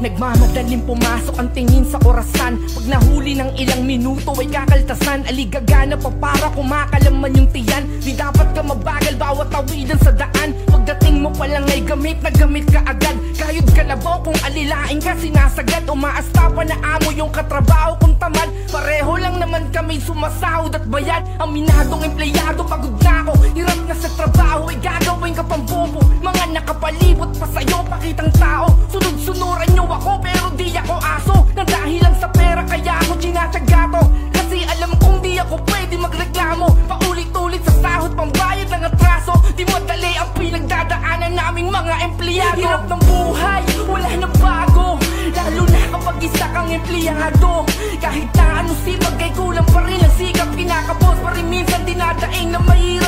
Nagmamadaling pumasok ang tingin sa orasan. Pag nahuli ng ilang minuto ay kakaltasan. Aligagana pa para kumakalaman yung tiyan. Di dapat ka mabagal bawat tawidan sa daan. Pagdating mo pa lang ay gamit na gamit ka agad. Kayod kalabaw kung alilain ka sinasagad Umaasta pa na amo yung katrabaho kung tamad. Pareho lang naman kami sumasahod at bayad. Aminadong empleyado pagod na ako. Hirap na sa trabaho ay gagawin ka pang bobo. Mga nakapalibot pa sa'yo pakitang tao Di madali ang pinagdadaanan naming mga empleyado. Hirap ng buhay, wala na bago. Lalo na kapag isa kang empleyado. Kahit na ano sipag ay kulang pa rin ang sikap. Kinakapos pa rin minsan dinadaing na mahirap-hirap